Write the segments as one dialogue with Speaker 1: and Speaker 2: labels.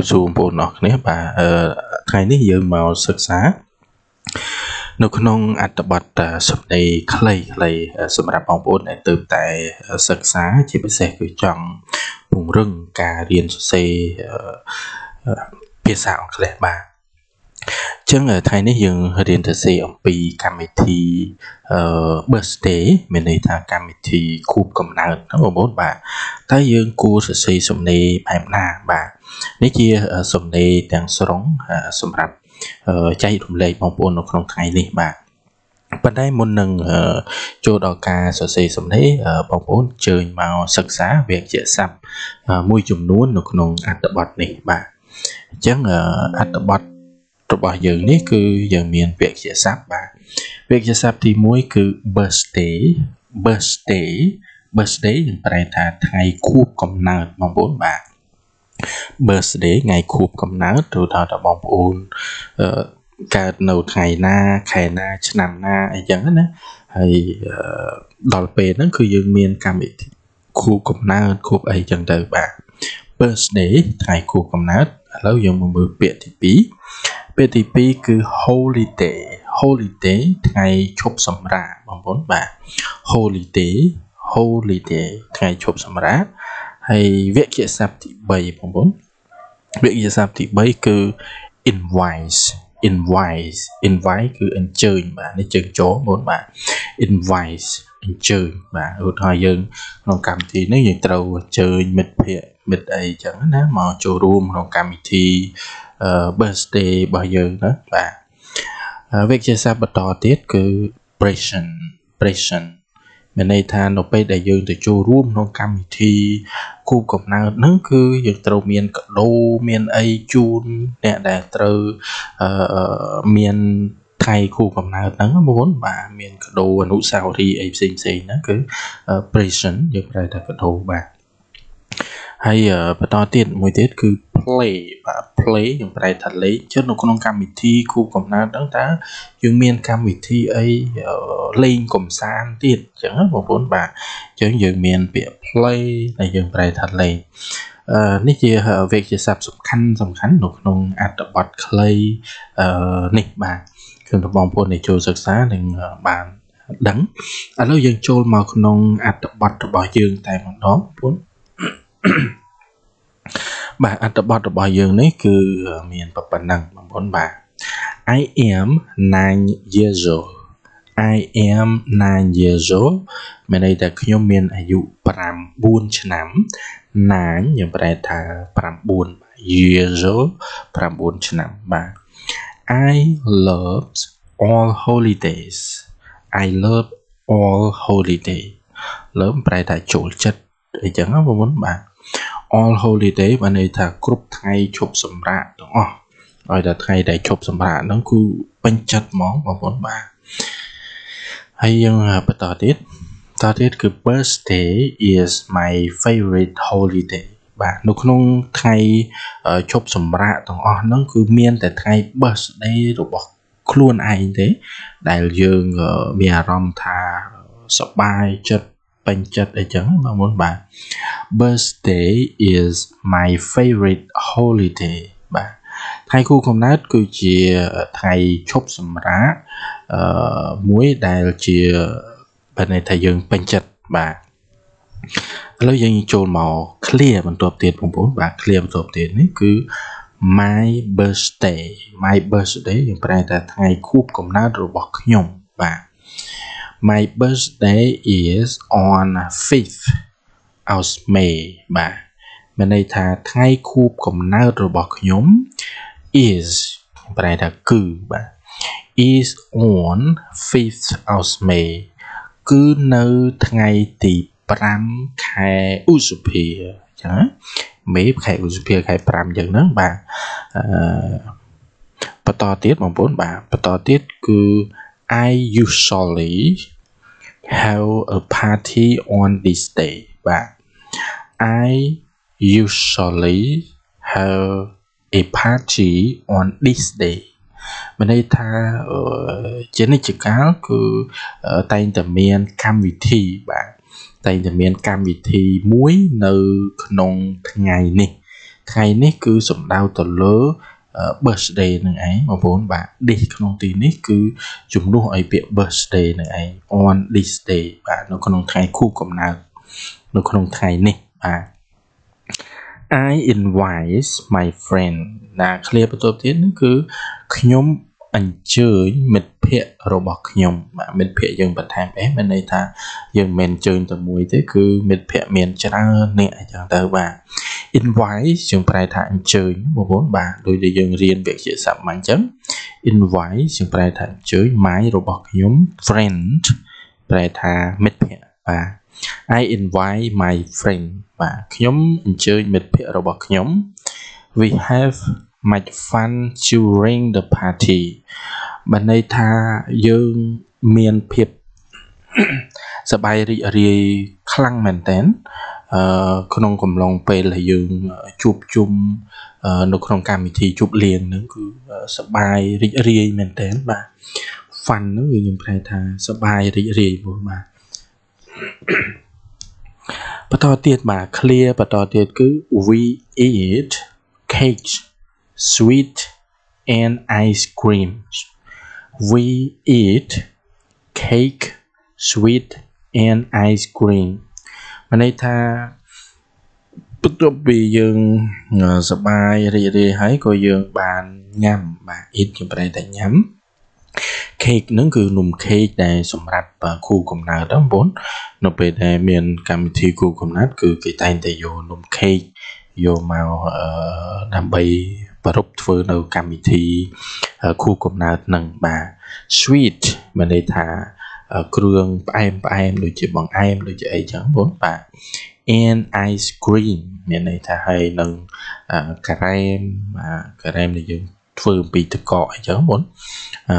Speaker 1: រាបសួរបងប្អូនអរគ្នាបាទអឺថ្ងៃនេះយើងមកសិក្សានៅក្នុងអត្ថបទសម្ដីខ្លីៗសម្រាប់បងប្អូនដែលទើបតែសិក្សាជាពិសេសគឺចង់ពង្រឹងការរៀនសរសេរភាសាអង់គ្លេសបាទ ចឹងថ្ងៃនេះយើងរៀនទៅសេអំពីកម្មវិធីអឺ birthday មានន័យថាកម្មវិធីខួបកំណើតបងប្អូនបាទតែយើងគួរសរសេរសំណេរបែបណាបាទនេះជាសំណេរទាំងស្រុងសម្រាប់ចែករំលែកបងប្អូននៅក្នុងថ្ងៃនេះបាទប៉ុន្តែមុននឹងចូលដល់ការសរសេរសំណេរបងប្អូនជើញមកសិក្សាវគ្គជាស័ព្ទមួយចំនួននៅក្នុងអត្ថបទនេះបាទអញ្ចឹងអត្ថបទ របស់យើងនេះគឺយើងមានពាក្យជាស័ព្ទបាទពាក្យជាស័ព្ទទី1គឺ birthday birthday birthday យើងប្រែថាថ្ងៃខួបកំណើតបងប្អូនបាទ birthday ថ្ងៃខួបកំណើតទៅដល់បងប្អូនកើតនៅថ្ងៃណាខែណា ឆ្នាំណាអីចឹងណាហើយដល់ពេលហ្នឹងគឺយើងមានកម្មវិធីខួបកំណើតខួបអីចឹងទៅបាទ birthday ថ្ងៃខួបកំណើតឥឡូវយើងមកមើលពាក្យទី2 ពាក្យទី2គឺ holiday holiday ថ្ងៃឈប់សម្រាកបងប្អូនបាទ holiday holiday ថ្ងៃឈប់សម្រាកហើយវគ្គស័ព្ទទី3បងប្អូនវគ្គស័ព្ទទី3គឺ invite invite invite គឺអញ្ជើញបាទនេះជើងចបងប្អូនបាទ invite អញ្ជើញបាទឧទាហរណ៍យើងក្នុងកម្មវិធីនេះយើងត្រូវអញ្ជើញមិត្តភ័ក្តិមិត្តអីចឹងណាមកចូលរួមក្នុងកម្មវិធី birthday របស់យើងណាបាទវិទ្យាសាស្ត្របន្តទៀតគឺ present present មានន័យថានៅពេលដែលយើងទៅចូលរួមក្នុងកម្មវិធីគូបកំណើតហ្នឹងគឺយើងត្រូវមានកដោមានអីជូនអ្នកដែលត្រូវអឺមានថ្ងៃគូកំណើតហ្នឹងបងប្អូនបាទមានកដោអនុស្សាវរីយ៍អីផ្សេងផ្សេងហ្នឹងគឺ present យើងប្រែថាកដោបាទហើយបន្តទៀតមួយទៀតគឺ play បាទ play យើងប្រែថាលេងចុះនៅក្នុងកម្មវិធីគូកំណើតហ្នឹងតើយើងមានកម្មវិធីអីលេងកំសាន្តទៀតអញ្ចឹងបងប្អូនបាទអញ្ចឹងយើងមានពាក្យ play ដែលយើងប្រែថាលេងអឺនេះជាវេជ្ជស័ព្ទសំខាន់សំខាន់នៅក្នុងអត្ថបទខ្លីអឺនេះបាទគឺបងប្អូនដែលចូលសិក្សានឹងបានដឹងឥឡូវយើងចូលមកក្នុងអត្ថបទរបស់យើងតែម្ដងបងប្អូន បាទអត្ថបទរបស់យើងនេះគឺមានប៉ុណ្ណឹងបងប្អូនបាទ I am 9 years old I am 9 years old មានន័យថាខ្ញុំមានអាយុ9ឆ្នាំ9យើងប្រែថា9 years old 9ឆ្នាំបាទ I love all holidays I love all holiday លើមប្រែថាចូលចិត្តអីចឹងណាបងប្អូនបាទ all holiday បានន័យថាគ្រប់ថ្ងៃឈប់សម្រាកទាំងអស់ឲ្យតែថ្ងៃដែលឈប់សម្រាកហ្នឹងគឺពេញចិត្តហ្មងបងប្អូនបាទហើយយើងបន្តទៀតតទៀតគឺ birthday is my favorite holiday បាទនៅក្នុងថ្ងៃឈប់សម្រាកទាំងអស់ហ្នឹងគឺមានតែថ្ងៃ birthday របស់ខ្លួនឯងទេ ដែលយើងមានអារម្មណ៍ថាសប្បាយចិត្តពេញចិត្តអីចឹងបងប្អូនបាទ birthday is my favorite holiday បាទថ្ងៃគូកំណើតគឺជាថ្ងៃឈប់សម្រាកអឺមួយដែលជាបើន័យថាយើងពេញចិត្តបាទឥឡូវយើងចូលមក clear បន្ទាប់ទៀតបងប្អូនបាទ clear បន្ទាប់ទៀតនេះគឺ my birthday my birthday យើងប្រែថាថ្ងៃខួបកំណើតរបស់ខ្ញុំបាទ My birthday is on 5th of May បាទមានន័យថាថ្ងៃខួបកំណើតរបស់ខ្ញុំ is ប្រែថាគឺបាទ is on 5th of May គឺនៅថ្ងៃទី5ខែឧសភាចឹងមេខែឧសភាខែ5ចឹងហ្នឹងបាទអឺបន្តទៀតបងប្អូនបាទបន្តទៀតគឺ I usually have a party on this day បាទ I usually have a party on this day មានន័យថាជានិច្ចកាលគឺតែងតែមានកម្មវិធីបាទតែងតែមានកម្មវិធីមួយនៅក្នុងថ្ងៃនេះថ្ងៃនេះគឺសំដៅទៅលើ birthday នឹងឯងបងប្អូនបាទ this ក្នុងទីនេះគឺជំនួសឲ្យពាក្យ birthday នឹងឯង on this day បាទនៅក្នុងថ្ងៃខួបកំណើតនៅក្នុងថ្ងៃនេះ បាទ I invite my friend ណាឃ្លាបន្ទាប់ទៀតនោះគឺខ្ញុំអញ្ជើញមិត្តភ័ក្តិរបស់ខ្ញុំបាទមិត្តភ័ក្តិយើងបន្ថែមអេមានន័យថាយើងមិនអញ្ជើញតែមួយទេគឺមិត្តភ័ក្តិមានច្រើនអ្នកអញ្ចឹងទៅបាទ invite យើងប្រែថាអញ្ជើញបងប្អូនបាទដូចដែលយើងរៀនវិទ្យាសាស្ត្រមកអញ្ចឹង invite យើងប្រែថាអញ្ជើញ my របស់ខ្ញុំ friend ប្រែថាមិត្តភ័ក្តិបាទ I invite my friend បាទខ្ញុំអញ្ជើញមិត្តភ័ក្តិរបស់ខ្ញុំ we have much fun during the party បានន័យថាយើងមានភាពសប្បាយរីករាយខ្លាំងមែនតើអឺក្នុងកំឡុងពេលដែលយើងជួបជុំនៅក្នុងកម្មវិធីជប់លៀងហ្នឹងគឺសប្បាយរីករាយមែនតើបាទ fun ហ្នឹងគឺខ្ញុំប្រែថាសប្បាយរីករាយបងបាទ បន្តទៀតបាទ clear បន្តទៀតគឺ we eat cake sweet and ice cream we eat cake sweet and ice cream មានន័យថាបន្ទាប់ពីយើងសប្បាយរីករាយហើយក៏យើងបានញ៉ាំបាទ eat ខ្ញុំប្រែតែញ៉ាំ cake ហ្នឹងគឺនំ cake ដែលសម្រាប់គូកំណើតបងប្អូននៅពេលដែលមានកម្មវិធីគូកំណើតគឺគេតែងតែយកនំ cake យកមកដើម្បីប្រពធ្វើនៅកម្មវិធីគូកំណើតនឹងបាទ sweet មានន័យថាគ្រឿងផ្អែមផ្អែមដូចជាបង្អែមដូចជាអីចឹងបងបាទ and ice cream មានន័យថាហើយនឹងការ៉េមការ៉េមដែលយើង ធ្វើអំពីទឹកកកអីចឹងបង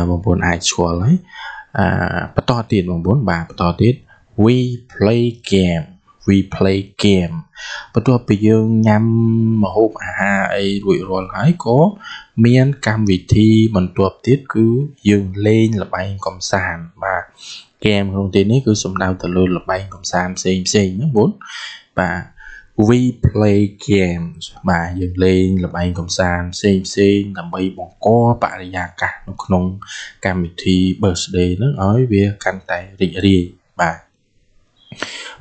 Speaker 1: បងប្អូនអាចស្គាល់ហើយបន្តទៀតបងប្អូនបាទបន្តទៀត we play game we play game បន្ទាប់ពីយើងញ៉ាំម្ហូបអាហារអីរួចរាល់ហើយក៏មានកម្មវិធីបន្ទាប់ទៀតគឺយើងលេងល្បែងកំសាន្តបាទហ្គេមក្នុងទីនេះគឺសំដៅទៅលើល្បែងកំសាន្តផ្សេងផ្សេងណាបងបាទ we play games បាទយើងលេងល្បែងកំសាន្តផ្សេងផ្សេងដើម្បីបង្កបរិយាកាសនៅក្នុងកម្មវិធី birthday ហ្នឹងឲ្យវាកាន់តែរីករាយបាទ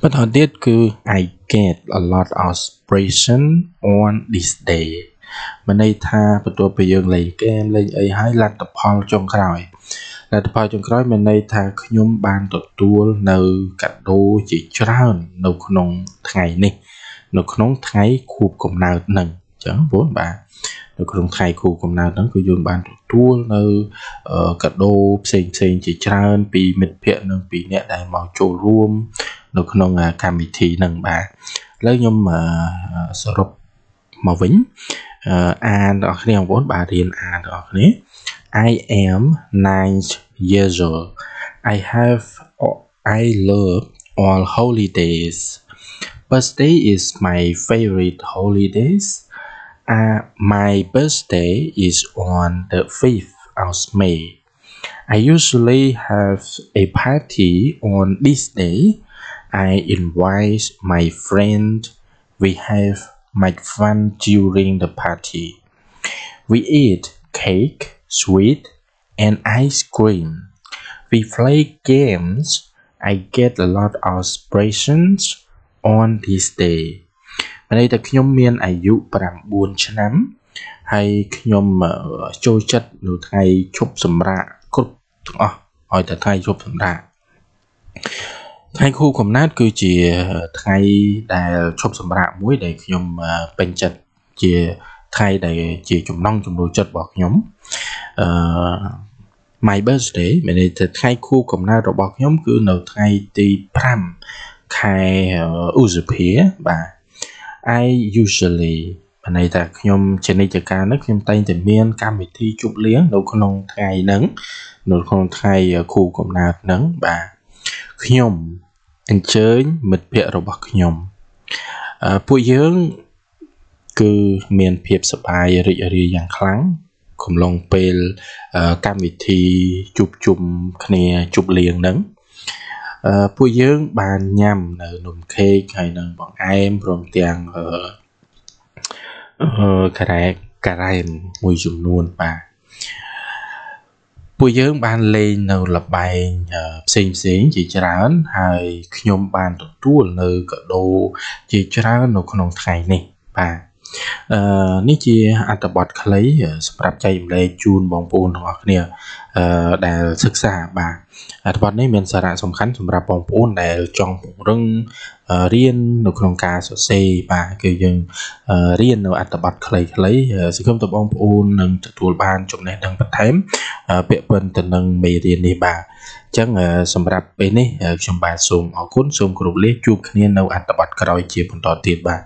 Speaker 1: បន្តទៀតគឺ I get a lot of inspiration on this day មានន័យថាបន្ទាប់ពីយើងលេងហ្គេមលេងអីហើយលទ្ធផលចុងក្រោយលទ្ធផលចុងក្រោយមានន័យថាខ្ញុំបានទទួលនៅកាដូជាច្រើននៅក្នុងថ្ងៃនេះ នៅក្នុងថ្ងៃខួបកំណើតនឹងអញ្ចឹងបងបាទនៅក្នុងថ្ងៃខួបកំណើតហ្នឹងគឺយើងបានទទួលនៅកាដូផ្សេងផ្សេងជាច្រើន ពីមិត្តភ័ក្តិនិងពីអ្នកដែលមកចូលរួម នៅក្នុងកម្មវិធីហ្នឹងបាទឥឡូវខ្ញុំសរុបមកវិញអានបងប្អូនបងប្អូនបាទរៀនអានបងប្អូន I am 9 years old I have I love all holidays birthday is my favorite holidays uh, my birthday is on the 5th of May I usually have a party on this day I invite my friend. We have much fun during the party. We eat cake, sweet, and ice cream. We play games. I get a lot of presents on this day ន័យថាខ្ញុំមានអាយុ9ឆ្នាំហើយខ្ញុំចូលចិត្តនៅថ្ងៃឈប់សម្រាកគ្រប់ទាំងអស់ឲ្យតែថ្ងៃឈប់សម្រាកថ្ងៃខួបកំណើតគឺជាថ្ងៃដែលឈប់សម្រាកមួយដែលខ្ញុំពេញចិត្តជាថ្ងៃដែលជាចំណងចំណូលចិត្តរបស់ខ្ញុំអឺ my birthday មានន័យថាថ្ងៃខួបកំណើតរបស់ខ្ញុំគឺនៅថ្ងៃទី5 ខែឧសភាបាទ I usually បានន័យថាខ្ញុំជានិច្ចកាលនេះខ្ញុំតែងតែមានកម្មវិធីជប់លៀងនៅក្នុងថ្ងៃហ្នឹងនៅក្នុងថ្ងៃខួបកំណើតហ្នឹងបាទខ្ញុំអញ្ជើញមិត្តភ័ក្តិរបស់ខ្ញុំពួកយើងគឺមានភាពសប្បាយរីករាយយ៉ាងខ្លាំងកំឡុងពេលកម្មវិធីជួបជុំគ្នាជប់លៀងហ្នឹង ពួកយើងបានញ៉ាំនៅនំខេកហើយនឹងបង្អែមព្រមទាំងអឺការ៉េការ៉ែនមួយចំនួនបាទពួកយើងបានលេងនៅលបែងផ្សេងផ្សេងជាច្រើន ហើយខ្ញុំបានទទួលនៅកដោជាច្រើននៅក្នុងថ្ងៃនេះបាទ អឺនេះជាអត្ថបទខ្លីសម្រាប់ចែករំលែកជូនបងប្អូនទាំងអស់គ្នាអឺដែលសិក្សាបាទអត្ថបទនេះមានសារៈសំខាន់សម្រាប់បងប្អូនដែលចង់ពង្រឹងរៀននៅក្នុងការសរសេរបាទគឺយើងរៀននៅអត្ថបទខ្លីៗសង្ឃឹមថាបងប្អូននឹងទទួលបានចំណេះដឹងបន្ថែមពាក់ព័ន្ធទៅនឹងមេរៀននេះបាទអញ្ចឹងសម្រាប់ពេលនេះខ្ញុំបាទសូមអរគុណសូមគោរពលាជួបគ្នានៅអត្ថបទក្រោយជាបន្តទៀតបាទ